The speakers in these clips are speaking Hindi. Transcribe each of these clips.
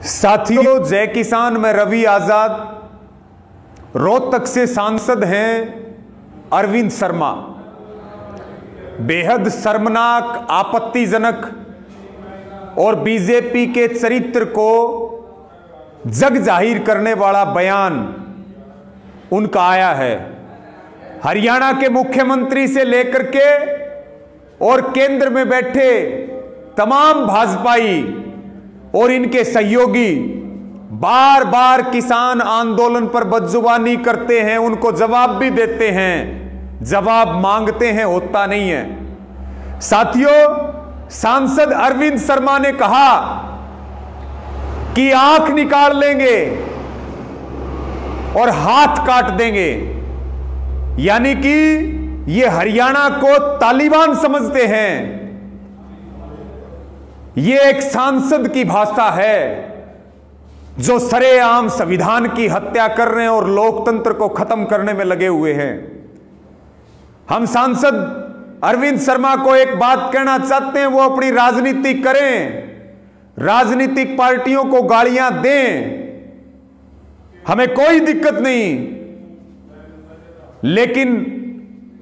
साथियों, जय किसान, में रवि आज़ाद। रोहतक से सांसद हैं अरविंद शर्मा। बेहद शर्मनाक, आपत्तिजनक और बीजेपी के चरित्र को जग ज़ाहिर करने वाला बयान उनका आया है। हरियाणा के मुख्यमंत्री से लेकर के और केंद्र में बैठे तमाम भाजपाई और इनके सहयोगी बार बार किसान आंदोलन पर बदजुबानी करते हैं, उनको जवाब भी देते हैं। जवाब मांगते हैं, होता नहीं है। साथियों, सांसद अरविंद शर्मा ने कहा कि आँख निकाल लेंगे और हाथ काट देंगे। यानी कि ये हरियाणा को तालिबान समझते हैं। ये एक सांसद की भाषा है, जो सरेआम संविधान की हत्या कर रहे हैं और लोकतंत्र को खत्म करने में लगे हुए हैं। हम सांसद अरविंद शर्मा को एक बात कहना चाहते हैं, वो अपनी राजनीति करें, राजनीतिक पार्टियों को गालियाँ दें। हमें कोई दिक्कत नहीं, लेकिन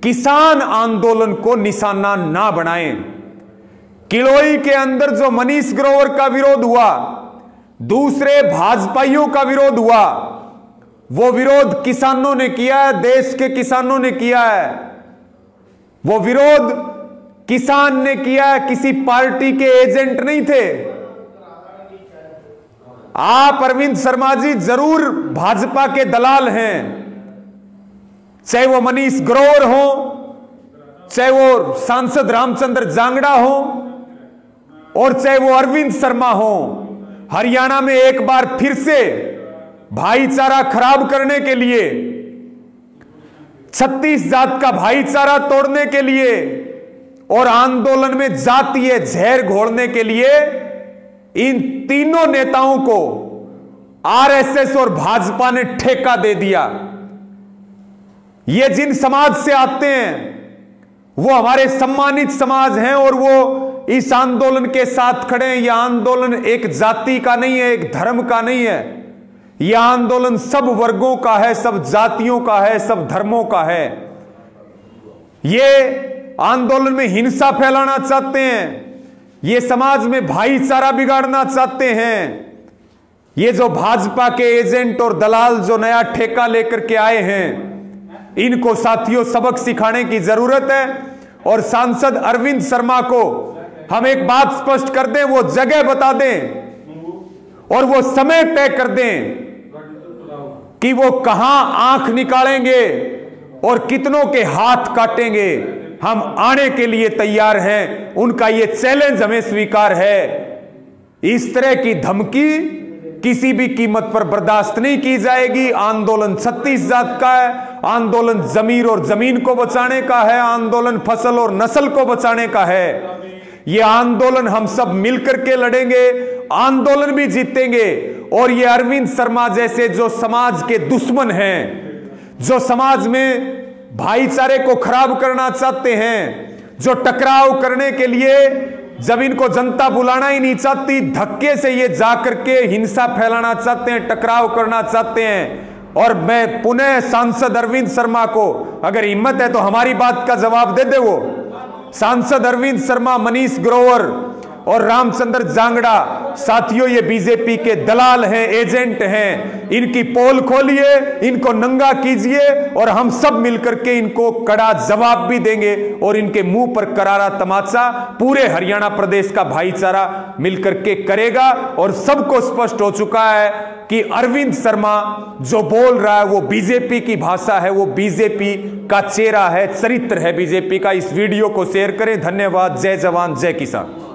किसान आंदोलन को निशाना ना बनाएँ। किलोई के अंदर जो मनीष ग्रोवर का विरोध हुआ, दूसरे भाजपाइयों का विरोध हुआ, वो विरोध किसानों ने किया है, देश के किसानों ने किया है। वो विरोध किसान ने किया है, किसी पार्टी के एजेंट नहीं थे। आप अरविंद शर्मा जी ज़रूर भाजपा के दलाल हैं। चाहे वो मनीष ग्रोवर हो, चाहे वो सांसद रामचंद्र जांगड़ा हो और चाहे वो अरविंद शर्मा हो, हरियाणा में एक बार फिर से भाईचारा खराब करने के लिए, छत्तीस जात का भाईचारा तोड़ने के लिए और आंदोलन में जातीय जहर घोड़ने के लिए, इन तीनों नेताओं को आरएसएस और भाजपा ने ठेका दे दिया। ये जिन समाज से आते हैं, वो हमारे सम्मानित समाज हैं और वो इस आंदोलन के साथ खड़े हैं। यह आंदोलन एक जाति का नहीं है, एक धर्म का नहीं है। यह आंदोलन सब वर्गों का है, सब जातियों का है, सब धर्मों का है। ये आंदोलन में हिंसा फैलाना चाहते हैं। ये समाज में भाईचारा बिगाड़ना चाहते हैं। ये जो भाजपा के एजेंट और दलाल जो नया ठेका लेकर के आए हैं, इनको साथियों सबक सिखाने की ज़रूरत है। और सांसद अरविंद शर्मा को हम एक बात स्पष्ट कर दें, वो जगह बता दें और वो समय तय कर दें कि वो कहाँ आँख निकालेंगे और कितनों के हाथ काटेंगे। हम आने के लिए तैयार हैं। उनका ये चैलेंज हमें स्वीकार है। इस तरह की धमकी किसी भी कीमत पर बर्दाश्त नहीं की जाएगी। आंदोलन छत्तीस जात का है। आंदोलन जमीर और ज़मीन को बचाने का है। आंदोलन फ़सल और नस्ल को बचाने का है। यह आंदोलन हम सब मिलकर के लड़ेंगे, आंदोलन भी जीतेंगे। और ये अरविंद शर्मा जैसे जो समाज के दुश्मन हैं, जो समाज में भाईचारे को खराब करना चाहते हैं, जो टकराव करने के लिए जब इनको जनता बुलाना ही नहीं चाहती, धक्के से ये जाकर के हिंसा फैलाना चाहते हैं, टकराव करना चाहते हैं। और मैं पुनः सांसद अरविंद शर्मा को, अगर हिम्मत है तो हमारी बात का जवाब दे दे वो। सांसद अरविंद शर्मा मनीष ग्रोवर और रामचंद्र जांगड़ा, साथियों, ये बीजेपी के दलाल हैं, एजेंट हैं। इनकी पोल खोलिए, इनको नंगा कीजिए और हम सब मिलकर के इनको कड़ा जवाब भी देंगे और इनके मुँह पर करारा तमाचा पूरे हरियाणा प्रदेश का भाईचारा मिलकर के करेगा। और सबको स्पष्ट हो चुका है कि अरविंद शर्मा जो बोल रहा है, वो बीजेपी की भाषा है, वो बीजेपी का चेहरा है, चरित्र है बीजेपी का। इस वीडियो को शेयर करें। धन्यवाद। जय जवान, जय किसान।